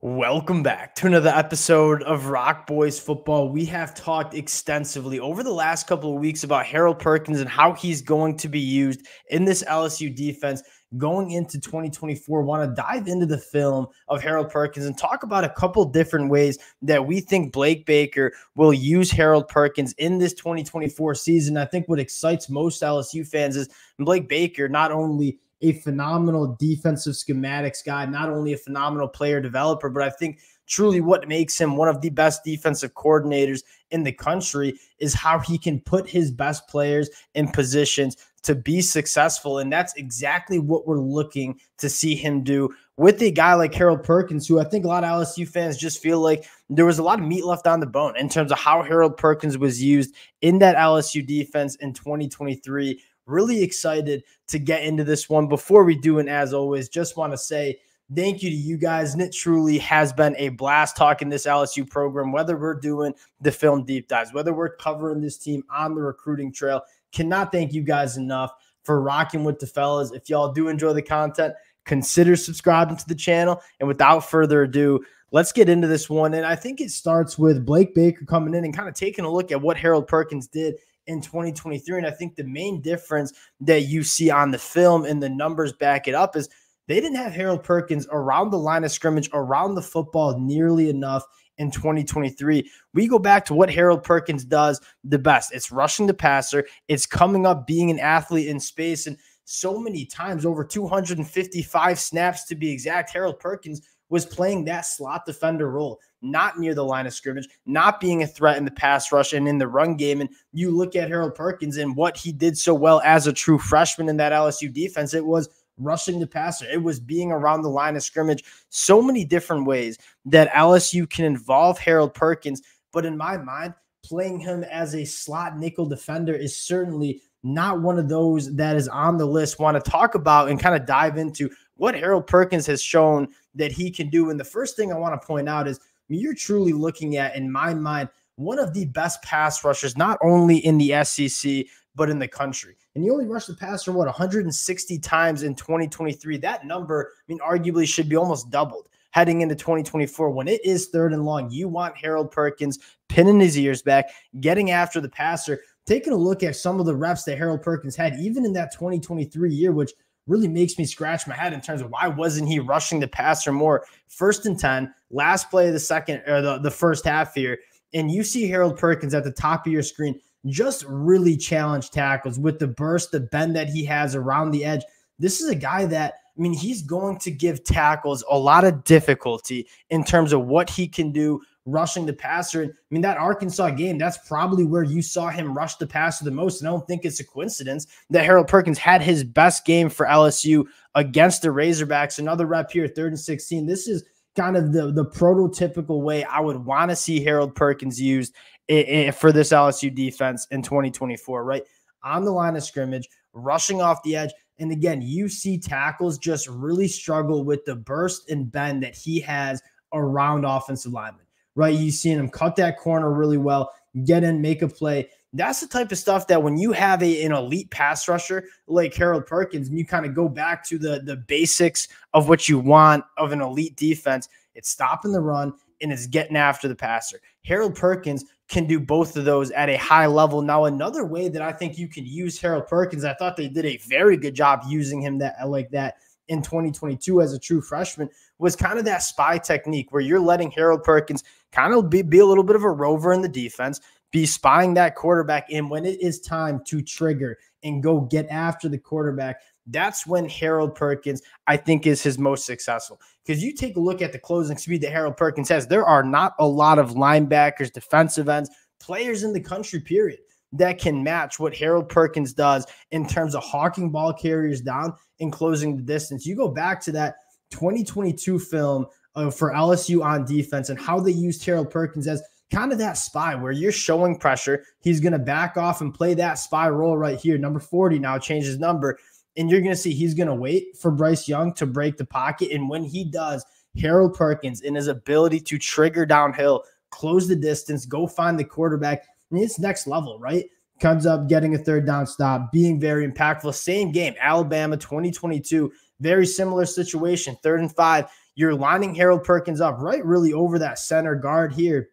Welcome back to another episode of ROC Boys Football. We have talked extensively over the last couple of weeks about Harold Perkins and how he's going to be used in this LSU defense going into 2024. Want to dive into the film of Harold Perkins and talk about a couple different ways that we think Blake Baker will use Harold Perkins in this 2024 season. I think what excites most LSU fans is Blake Baker not only a phenomenal defensive schematics guy, not only a phenomenal player developer, but I think truly what makes him one of the best defensive coordinators in the country is how he can put his best players in positions to be successful. And that's exactly what we're looking to see him do with a guy like Harold Perkins, who I think a lot of LSU fans just feel like there was a lot of meat left on the bone in terms of how Harold Perkins was used in that LSU defense in 2023 Really excited to get into this one. Before we do, and as always, just want to say thank you to you guys. And it truly has been a blast talking this LSU program, whether we're doing the film deep dives, whether we're covering this team on the recruiting trail. Cannot thank you guys enough for rocking with the fellas. If y'all do enjoy the content, consider subscribing to the channel. And without further ado, let's get into this one. And I think it starts with Blake Baker coming in and kind of taking a look at what Harold Perkins did in 2023. And I think the main difference that you see on the film and the numbers back it up is they didn't have Harold Perkins around the line of scrimmage, around the football nearly enough in 2023. We go back to what Harold Perkins does the best. It's rushing the passer, it's coming up being an athlete in space. And so many times, over 255 snaps to be exact, Harold Perkins was playing that slot defender role, not near the line of scrimmage, not being a threat in the pass rush and in the run game. And you look at Harold Perkins and what he did so well as a true freshman in that LSU defense, it was rushing the passer, it was being around the line of scrimmage. So many different ways that LSU can involve Harold Perkins. But in my mind, playing him as a slot nickel defender is certainly not one of those that is on the list. Want to talk about and kind of dive into what Harold Perkins has shown that he can do. And the first thing I want to point out is you're truly looking at, in my mind, one of the best pass rushers, not only in the SEC, but in the country. And he only rushed the passer, what, 160 times in 2023. That number, I mean, arguably should be almost doubled heading into 2024. When it is third and long, you want Harold Perkins pinning his ears back, getting after the passer. Taking a look at some of the reps that Harold Perkins had, even in that 2023 year, which really makes me scratch my head in terms of why wasn't he rushing the passer more? First and 10, last play of the second or the, the first half here. And you see Harold Perkins at the top of your screen just really challenge tackles with the burst, the bend that he has around the edge. This is a guy that, I mean, he's going to give tackles a lot of difficulty in terms of what he can do rushing the passer. I mean, that Arkansas game, that's probably where you saw him rush the passer the most. And I don't think it's a coincidence that Harold Perkins had his best game for LSU against the Razorbacks. Another rep here, third and 16. This is kind of the, the prototypical way I would want to see Harold Perkins used for this LSU defense in 2024, right? On the line of scrimmage, rushing off the edge. And again, you see tackles just really struggle with the burst and bend that he has around offensive linemen right? You've seen him cut that corner really well, get in, make a play. That's the type of stuff that when you have a, an elite pass rusher like Harold Perkins, and you kind of go back to the, the basics of what you want of an elite defense, it's stopping the run and it's getting after the passer. Harold Perkins can do both of those at a high level. Now, another way that I think you can use Harold Perkins, I thought they did a very good job using him that like that in 2022 as a true freshman was kind of that spy technique where you're letting Harold Perkins kind of be, be a little bit of a rover in the defense, be spying that quarterback in when it is time to trigger and go get after the quarterback. That's when Harold Perkins, I think, is his most successful. Because you take a look at the closing speed that Harold Perkins has, there are not a lot of linebackers, defensive ends, players in the country, period, that can match what Harold Perkins does in terms of hawking ball carriers down and closing the distance. You go back to that 2022 film uh, for LSU on defense and how they used Harold Perkins as kind of that spy where you're showing pressure. He's going to back off and play that spy role right here. Number 40 now changes number. And you're going to see he's going to wait for Bryce Young to break the pocket. And when he does, Harold Perkins in his ability to trigger downhill, close the distance, go find the quarterback. Mean, it's next level, right? Comes up, getting a third down stop, being very impactful. Same game, Alabama 2022, very similar situation, third and five You're lining Harold Perkins up right really over that center guard here.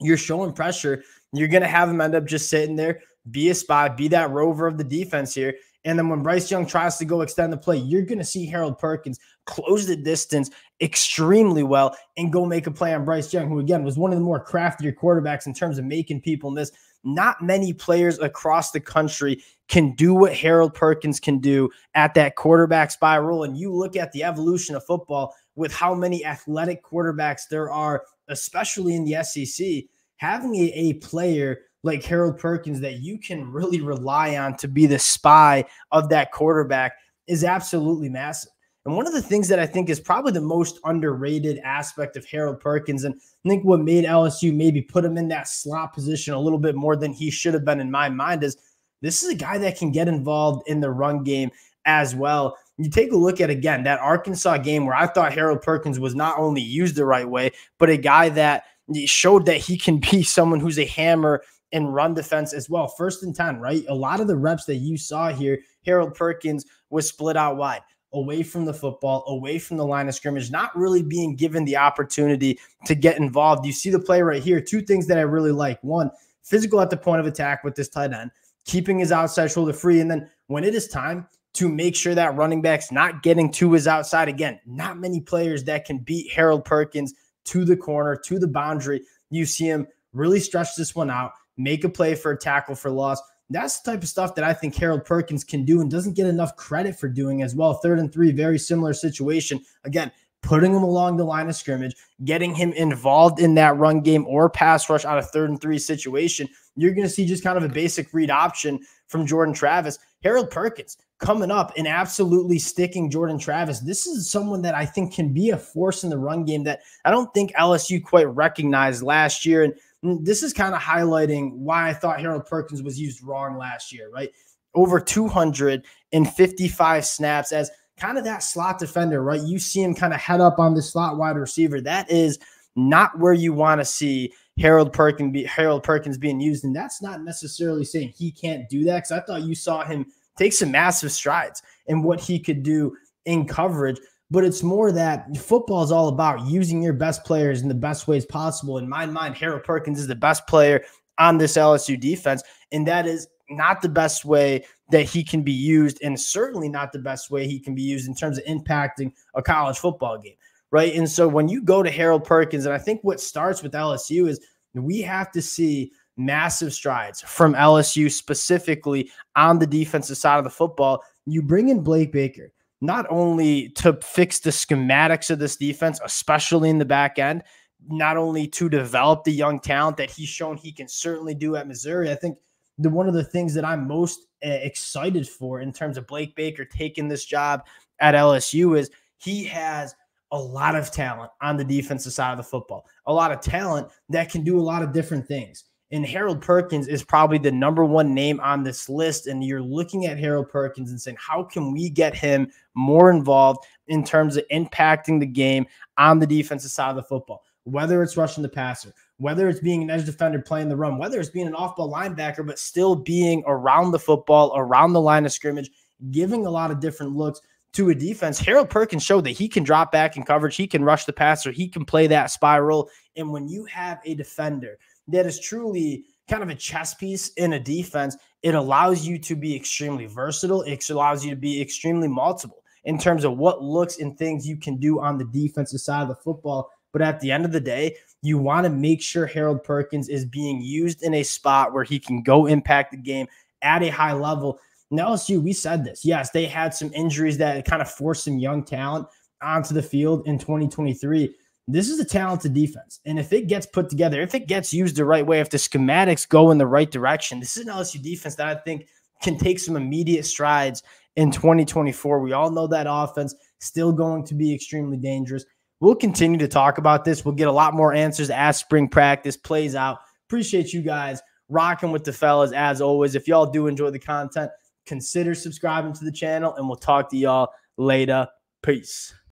You're showing pressure. You're going to have him end up just sitting there, be a spy, be that rover of the defense here. And then when Bryce Young tries to go extend the play, you're going to see Harold Perkins close the distance extremely well and go make a play on Bryce Young, who again was one of the more craftier quarterbacks in terms of making people miss. Not many players across the country can do what Harold Perkins can do at that quarterback spy role. And you look at the evolution of football with how many athletic quarterbacks there are, especially in the SEC. Having a, a player like Harold Perkins that you can really rely on to be the spy of that quarterback is absolutely massive. And one of the things that I think is probably the most underrated aspect of Harold Perkins, and I think what made LSU maybe put him in that slot position a little bit more than he should have been in my mind, is this is a guy that can get involved in the run game as well. You take a look at again that Arkansas game where I thought Harold Perkins was not only used the right way, but a guy that showed that he can be someone who's a hammer and run defense as well. First and 10, right? A lot of the reps that you saw here, Harold Perkins was split out wide, away from the football, away from the line of scrimmage, not really being given the opportunity to get involved. You see the play right here. Two things that I really like. One, physical at the point of attack with this tight end, keeping his outside shoulder free. And then when it is time to make sure that running back's not getting to his outside, again, not many players that can beat Harold Perkins to the corner, to the boundary. You see him really stretch this one out make a play for a tackle for loss. That's the type of stuff that I think Harold Perkins can do and doesn't get enough credit for doing as well. Third and three, very similar situation. Again, putting him along the line of scrimmage, getting him involved in that run game or pass rush on a third and three situation. You're going to see just kind of a basic read option from Jordan Travis. Harold Perkins coming up and absolutely sticking Jordan Travis. This is someone that I think can be a force in the run game that I don't think LSU quite recognized last year. And this is kind of highlighting why I thought Harold Perkins was used wrong last year, right? Over 255 snaps as kind of that slot defender, right? You see him kind of head up on the slot wide receiver. That is not where you want to see Harold Perkins be Harold Perkins being used. And that's not necessarily saying he can't do that. Cause I thought you saw him take some massive strides in what he could do in coverage but it's more that football is all about using your best players in the best ways possible. In my mind, Harold Perkins is the best player on this LSU defense, and that is not the best way that he can be used, and certainly not the best way he can be used in terms of impacting a college football game, right? And so when you go to Harold Perkins, and I think what starts with LSU is we have to see massive strides from LSU specifically on the defensive side of the football. You bring in Blake Baker not only to fix the schematics of this defense, especially in the back end, not only to develop the young talent that he's shown he can certainly do at Missouri. I think the one of the things that I'm most uh, excited for in terms of Blake Baker taking this job at LSU is he has a lot of talent on the defensive side of the football, a lot of talent that can do a lot of different things. And Harold Perkins is probably the number one name on this list. And you're looking at Harold Perkins and saying, how can we get him more involved in terms of impacting the game on the defensive side of the football? Whether it's rushing the passer, whether it's being an edge defender playing the run, whether it's being an off ball linebacker, but still being around the football, around the line of scrimmage, giving a lot of different looks to a defense. Harold Perkins showed that he can drop back in coverage, he can rush the passer, he can play that spy role. And when you have a defender that is truly kind of a chess piece in a defense, it allows you to be extremely versatile. It allows you to be extremely multiple in terms of what looks and things you can do on the defensive side of the football. But at the end of the day, you want to make sure Harold Perkins is being used in a spot where he can go impact the game at a high level. Now, LSU, we said this. Yes, they had some injuries that kind of forced some young talent onto the field in 2023 this is a talented defense. And if it gets put together, if it gets used the right way, if the schematics go in the right direction, this is an LSU defense that I think can take some immediate strides in 2024. We all know that offense still going to be extremely dangerous. We'll continue to talk about this. We'll get a lot more answers as spring practice plays out. Appreciate you guys rocking with the fellas as always. If y'all do enjoy the content, consider subscribing to the channel and we'll talk to y'all later. Peace.